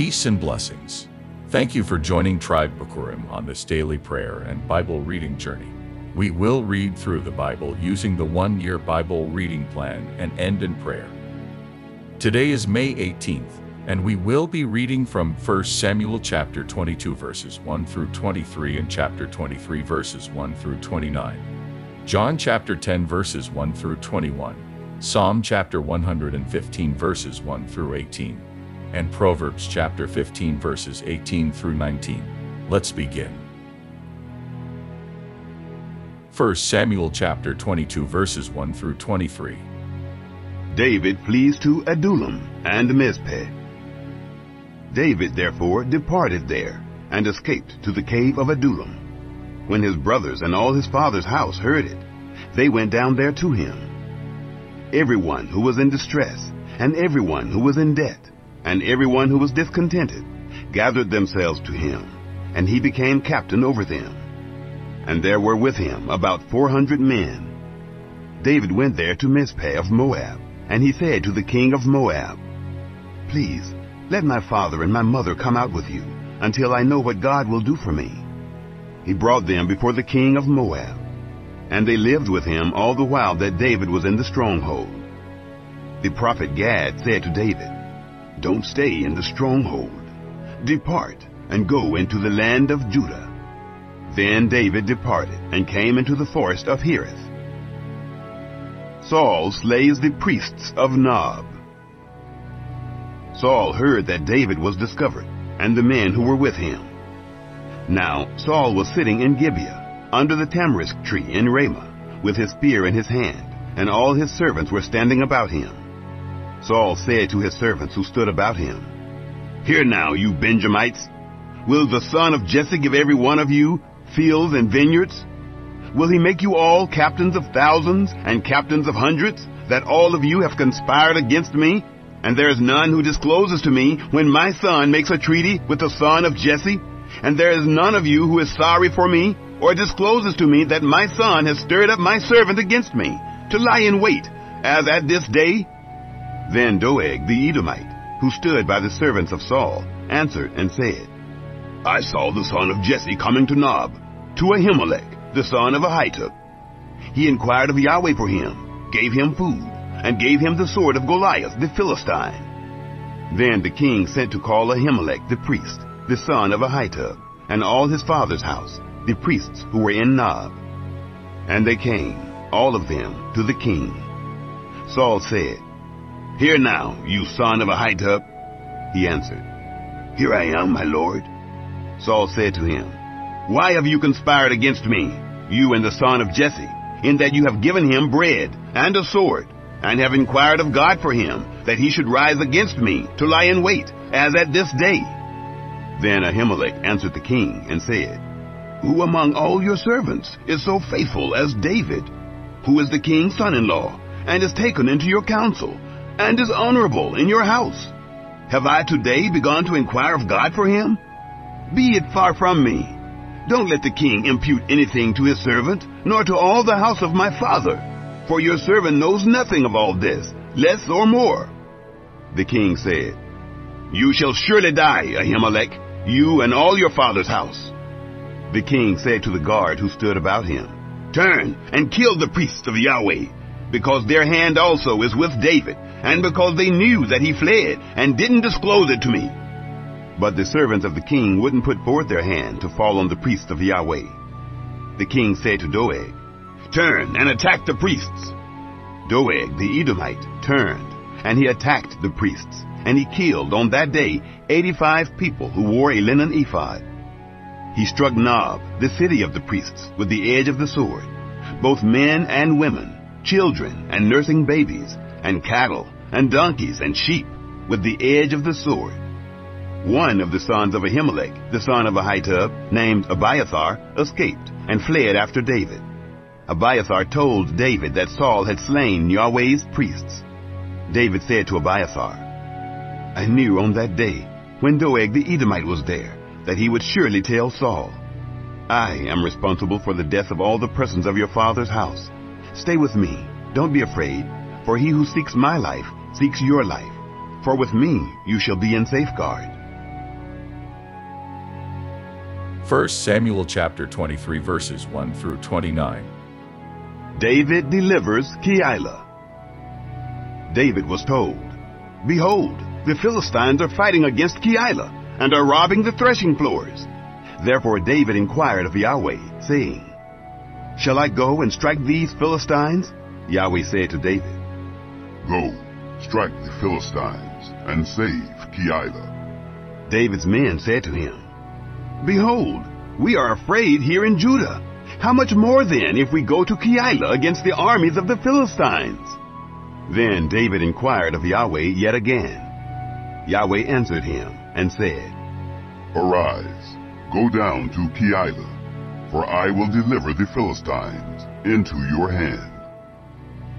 Peace and blessings. Thank you for joining Tribe Bikkurim on this daily prayer and Bible reading journey. We will read through the Bible using the one year Bible reading plan and end in prayer. Today is May 18th, and we will be reading from 1 Samuel chapter 22 verses 1 through 23 and chapter 23 verses 1 through 29. John chapter 10 verses 1 through 21. Psalm chapter 115 verses 1 through 18 and Proverbs chapter 15 verses 18 through 19. Let's begin. 1 Samuel chapter 22 verses 1 through 23. David flees to Adullam and Mizpeh. David therefore departed there, and escaped to the cave of Adullam. When his brothers and all his father's house heard it, they went down there to him. Everyone who was in distress, and everyone who was in debt, and everyone who was discontented gathered themselves to him, and he became captain over them. And there were with him about four hundred men. David went there to Mizpeh of Moab, and he said to the king of Moab, Please, let my father and my mother come out with you, until I know what God will do for me. He brought them before the king of Moab, and they lived with him all the while that David was in the stronghold. The prophet Gad said to David, don't stay in the stronghold. Depart and go into the land of Judah. Then David departed and came into the forest of Hereth. Saul slays the priests of Nob. Saul heard that David was discovered, and the men who were with him. Now Saul was sitting in Gibeah, under the tamarisk tree in Ramah, with his spear in his hand, and all his servants were standing about him. Saul said to his servants who stood about him, Hear now, you Benjamites. Will the son of Jesse give every one of you fields and vineyards? Will he make you all captains of thousands and captains of hundreds, that all of you have conspired against me? And there is none who discloses to me when my son makes a treaty with the son of Jesse? And there is none of you who is sorry for me, or discloses to me that my son has stirred up my servant against me, to lie in wait, as at this day then Doeg the Edomite, who stood by the servants of Saul, answered and said, I saw the son of Jesse coming to Nob, to Ahimelech, the son of Ahitub. He inquired of Yahweh for him, gave him food, and gave him the sword of Goliath the Philistine. Then the king sent to call Ahimelech the priest, the son of Ahitub, and all his father's house, the priests who were in Nob. And they came, all of them, to the king. Saul said, Hear now, you son of Ahitub. He answered, Here I am, my lord. Saul said to him, Why have you conspired against me, you and the son of Jesse, in that you have given him bread and a sword, and have inquired of God for him, that he should rise against me, to lie in wait, as at this day? Then Ahimelech answered the king, and said, Who among all your servants is so faithful as David, who is the king's son-in-law, and is taken into your counsel, and is honorable in your house. Have I today begun to inquire of God for him? Be it far from me. Don't let the king impute anything to his servant, nor to all the house of my father. For your servant knows nothing of all this, less or more. The king said, You shall surely die, Ahimelech, you and all your father's house. The king said to the guard who stood about him, Turn and kill the priests of Yahweh, because their hand also is with David, and because they knew that he fled and didn't disclose it to me. But the servants of the king wouldn't put forth their hand to fall on the priests of Yahweh. The king said to Doeg, Turn and attack the priests. Doeg the Edomite turned, and he attacked the priests, and he killed on that day eighty-five people who wore a linen ephod. He struck Nob, the city of the priests, with the edge of the sword, both men and women, children and nursing babies, and cattle, and donkeys, and sheep, with the edge of the sword. One of the sons of Ahimelech, the son of Ahitub, named Abiathar, escaped, and fled after David. Abiathar told David that Saul had slain Yahweh's priests. David said to Abiathar, I knew on that day, when Doeg the Edomite was there, that he would surely tell Saul, I am responsible for the death of all the persons of your father's house. Stay with me. Don't be afraid, for he who seeks my life seeks your life. For with me you shall be in safeguard. 1 Samuel chapter 23 verses 1 through 29. David delivers Keilah. David was told, Behold, the Philistines are fighting against Keilah and are robbing the threshing floors. Therefore David inquired of Yahweh, saying, Shall I go and strike these Philistines? Yahweh said to David, Go, strike the Philistines, and save Keilah. David's men said to him, Behold, we are afraid here in Judah. How much more then if we go to Keilah against the armies of the Philistines? Then David inquired of Yahweh yet again. Yahweh answered him and said, Arise, go down to Keilah, for I will deliver the Philistines into your hand.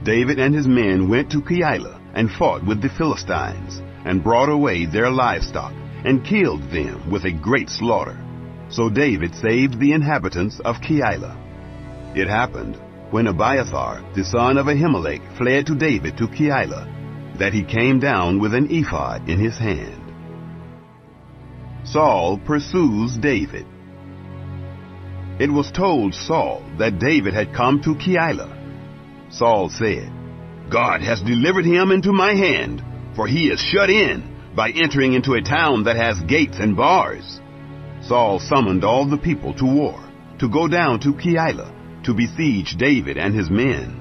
David and his men went to Keilah and fought with the Philistines, and brought away their livestock, and killed them with a great slaughter. So David saved the inhabitants of Keilah. It happened, when Abiathar, the son of Ahimelech, fled to David to Keilah, that he came down with an ephod in his hand. Saul pursues David. It was told Saul that David had come to Keilah. Saul said, God has delivered him into my hand, for he is shut in by entering into a town that has gates and bars. Saul summoned all the people to war, to go down to Keilah, to besiege David and his men.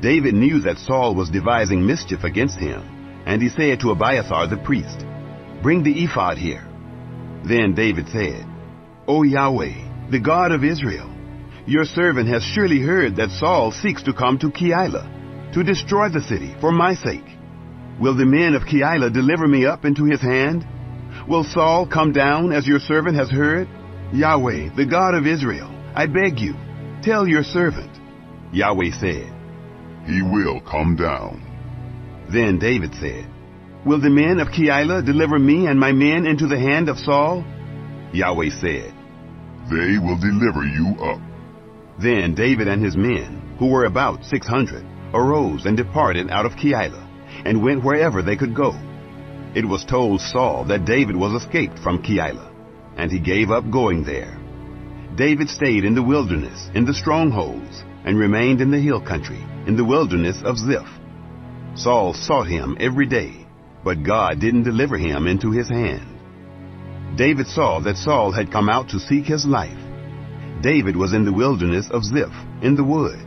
David knew that Saul was devising mischief against him, and he said to Abiathar the priest, Bring the ephod here. Then David said, O Yahweh, the God of Israel, your servant has surely heard that Saul seeks to come to Keilah, to destroy the city for my sake. Will the men of Keilah deliver me up into his hand? Will Saul come down as your servant has heard? Yahweh, the God of Israel, I beg you, tell your servant. Yahweh said, He will come down. Then David said, Will the men of Keilah deliver me and my men into the hand of Saul? Yahweh said, They will deliver you up. Then David and his men, who were about six hundred, arose and departed out of Keilah, and went wherever they could go. It was told Saul that David was escaped from Keilah, and he gave up going there. David stayed in the wilderness, in the strongholds, and remained in the hill country, in the wilderness of Ziph. Saul sought him every day, but God didn't deliver him into his hand. David saw that Saul had come out to seek his life. David was in the wilderness of Ziph, in the wood.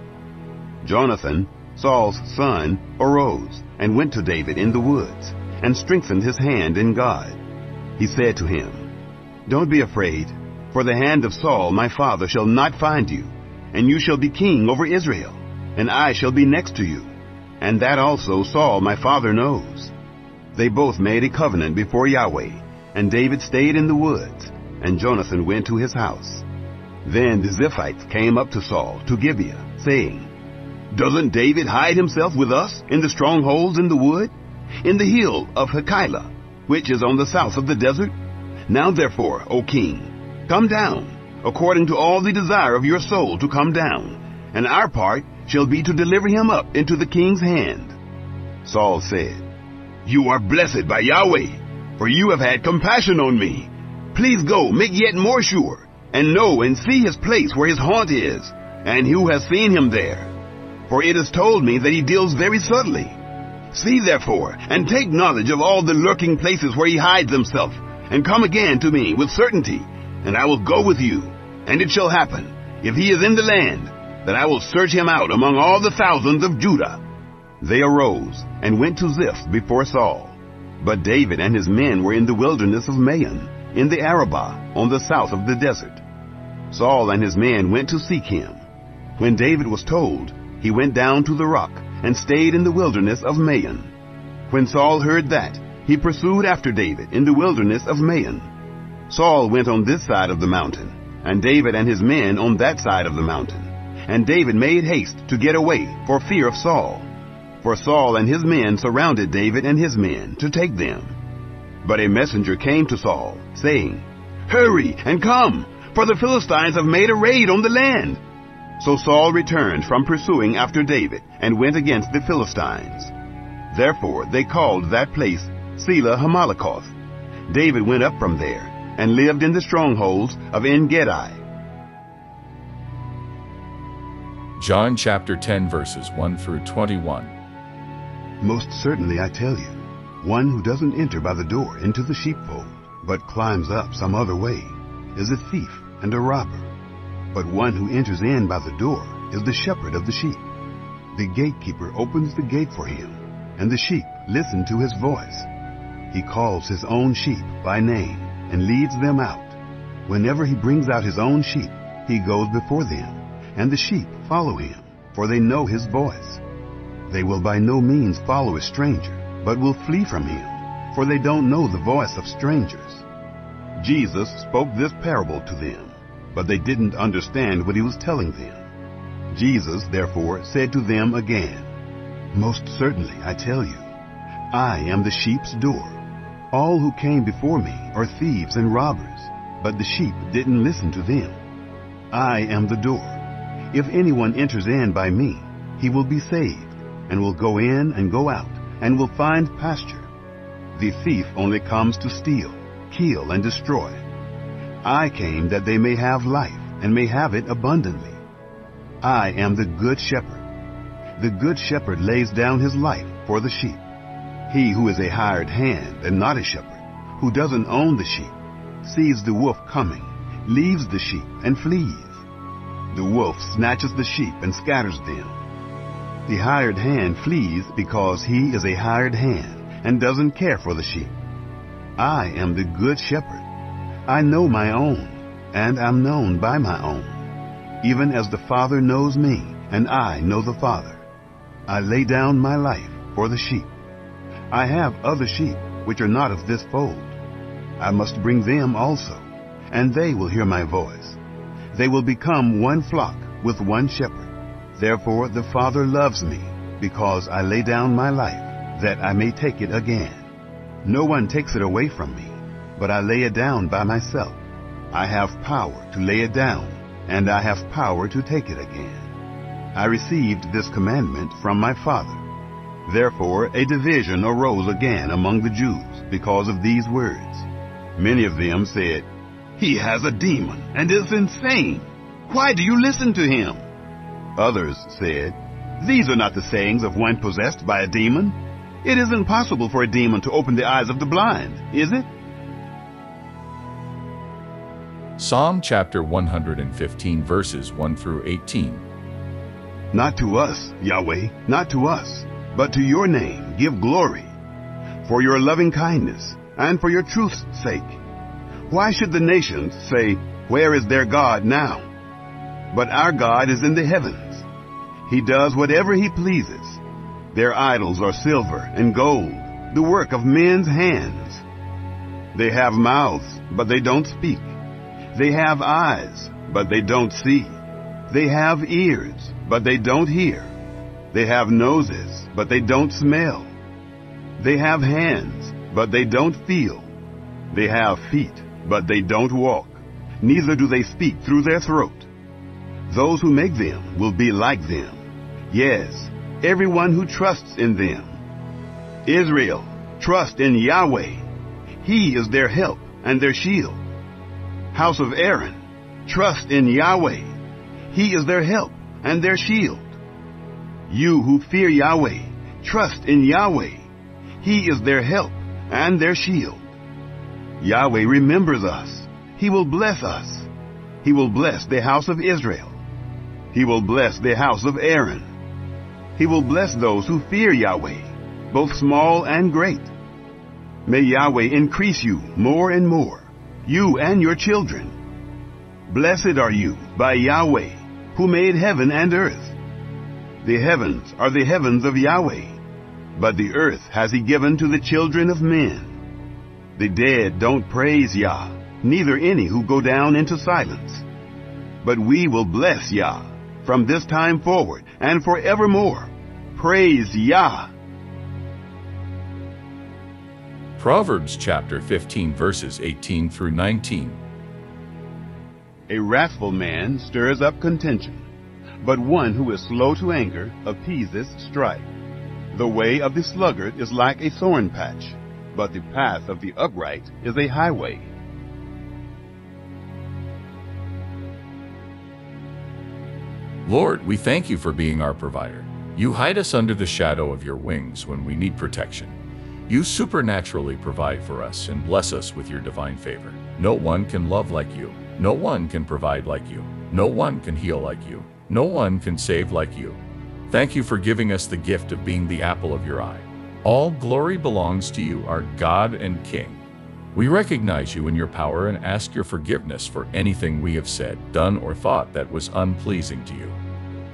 Jonathan, Saul's son, arose and went to David in the woods, and strengthened his hand in God. He said to him, Don't be afraid, for the hand of Saul my father shall not find you, and you shall be king over Israel, and I shall be next to you. And that also Saul my father knows. They both made a covenant before Yahweh, and David stayed in the woods, and Jonathan went to his house. Then the Ziphites came up to Saul, to Gibeah, saying, Doesn't David hide himself with us in the strongholds in the wood, in the hill of Hachilah, which is on the south of the desert? Now therefore, O king, come down, according to all the desire of your soul to come down, and our part shall be to deliver him up into the king's hand. Saul said, You are blessed by Yahweh, for you have had compassion on me. Please go, make yet more sure, and know and see his place where his haunt is, and who has seen him there. For it is told me that he deals very subtly. See therefore, and take knowledge of all the lurking places where he hides himself, and come again to me with certainty, and I will go with you. And it shall happen, if he is in the land, that I will search him out among all the thousands of Judah. They arose and went to Ziph before Saul. But David and his men were in the wilderness of Maon, in the Arabah, on the south of the desert. Saul and his men went to seek him. When David was told, he went down to the rock and stayed in the wilderness of Maon. When Saul heard that, he pursued after David in the wilderness of Maon. Saul went on this side of the mountain, and David and his men on that side of the mountain. And David made haste to get away for fear of Saul. For Saul and his men surrounded David and his men to take them. But a messenger came to Saul, saying, Hurry and come, for the Philistines have made a raid on the land. So Saul returned from pursuing after David and went against the Philistines. Therefore they called that place Sela Hammahlekoth. David went up from there and lived in the strongholds of En-gedi. John chapter 10 verses 1 through 21. Most certainly I tell you, one who doesn't enter by the door into the sheepfold, but climbs up some other way, is a thief and a robber. But one who enters in by the door is the shepherd of the sheep. The gatekeeper opens the gate for him, and the sheep listen to his voice. He calls his own sheep by name and leads them out. Whenever he brings out his own sheep, he goes before them, and the sheep follow him, for they know his voice. They will by no means follow a stranger, but will flee from him, for they don't know the voice of strangers. Jesus spoke this parable to them, but they didn't understand what he was telling them. Jesus, therefore, said to them again, Most certainly, I tell you, I am the sheep's door. All who came before me are thieves and robbers, but the sheep didn't listen to them. I am the door. If anyone enters in by me, he will be saved, and will go in and go out, and will find pasture. The thief only comes to steal, kill, and destroy. I came that they may have life, and may have it abundantly. I am the good shepherd. The good shepherd lays down his life for the sheep. He who is a hired hand and not a shepherd, who doesn't own the sheep, sees the wolf coming, leaves the sheep, and flees. The wolf snatches the sheep and scatters them. The hired hand flees because he is a hired hand and doesn't care for the sheep. I am the good shepherd. I know my own, and am known by my own, even as the Father knows me, and I know the Father. I lay down my life for the sheep. I have other sheep which are not of this fold. I must bring them also, and they will hear my voice. They will become one flock with one shepherd. Therefore the Father loves me, because I lay down my life, that I may take it again. No one takes it away from me, but I lay it down by myself. I have power to lay it down, and I have power to take it again. I received this commandment from my Father. Therefore a division arose again among the Jews because of these words. Many of them said, He has a demon and is insane. Why do you listen to him? Others said, These are not the sayings of one possessed by a demon. It isn't possible for a demon to open the eyes of the blind, is it? Psalm chapter 115 verses 1 through 18. Not to us, Yahweh, not to us, but to your name give glory, for your loving kindness and for your truth's sake. Why should the nations say, Where is their God now? But our God is in the heavens. He does whatever he pleases. Their idols are silver and gold, the work of men's hands. They have mouths, but they don't speak. They have eyes, but they don't see. They have ears, but they don't hear. They have noses, but they don't smell. They have hands, but they don't feel. They have feet, but they don't walk. Neither do they speak through their throat. Those who make them will be like them. Yes, everyone who trusts in them. Israel, trust in Yahweh. He is their help and their shield. House of Aaron, trust in Yahweh. He is their help and their shield. You who fear Yahweh, trust in Yahweh. He is their help and their shield. Yahweh remembers us. He will bless us. He will bless the house of Israel. He will bless the house of Aaron. He will bless those who fear Yahweh, both small and great. May Yahweh increase you more and more, you and your children. Blessed are you by Yahweh, who made heaven and earth. The heavens are the heavens of Yahweh, but the earth has he given to the children of men. The dead don't praise Yah, neither any who go down into silence. But we will bless Yah from this time forward and forevermore praise Yah. Proverbs chapter 15 verses 18 through 19. A wrathful man stirs up contention, but one who is slow to anger appeases strife. The way of the sluggard is like a thorn patch, but the path of the upright is a highway. Lord, we thank you for being our provider. You hide us under the shadow of your wings when we need protection. You supernaturally provide for us and bless us with your divine favor. No one can love like you. No one can provide like you. No one can heal like you. No one can save like you. Thank you for giving us the gift of being the apple of your eye. All glory belongs to you, our God and King. We recognize you in your power and ask your forgiveness for anything we have said, done, or thought that was unpleasing to you.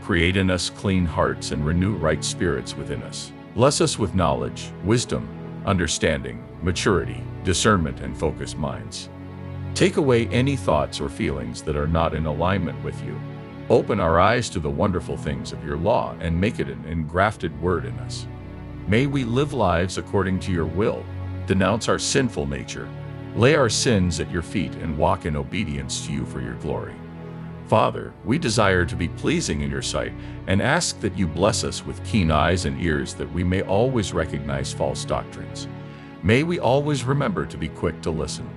Create in us clean hearts and renew right spirits within us. Bless us with knowledge, wisdom, understanding, maturity, discernment, and focused minds. Take away any thoughts or feelings that are not in alignment with you. Open our eyes to the wonderful things of your law and make it an engrafted word in us. May we live lives according to your will, denounce our sinful nature, lay our sins at your feet, and walk in obedience to you for your glory. Father, we desire to be pleasing in your sight and ask that you bless us with keen eyes and ears that we may always recognize false doctrines. May we always remember to be quick to listen,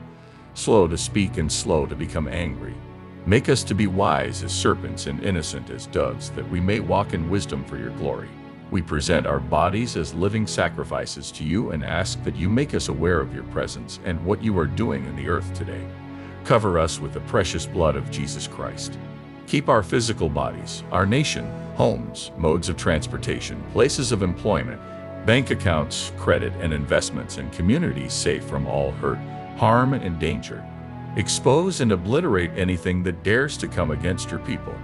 slow to speak and slow to become angry. Make us to be wise as serpents and innocent as doves that we may walk in wisdom for your glory. We present our bodies as living sacrifices to you and ask that you make us aware of your presence and what you are doing in the earth today. Cover us with the precious blood of Jesus Christ. Keep our physical bodies, our nation, homes, modes of transportation, places of employment, bank accounts, credit and investments, and communities safe from all hurt, harm, and danger. Expose and obliterate anything that dares to come against your people.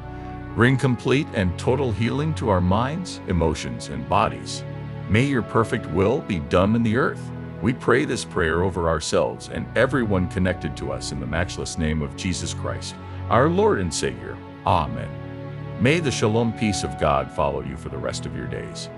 Bring complete and total healing to our minds, emotions, and bodies. May your perfect will be done in the earth. We pray this prayer over ourselves and everyone connected to us in the matchless name of Jesus Christ, our Lord and Savior. Amen. May the shalom peace of God follow you for the rest of your days.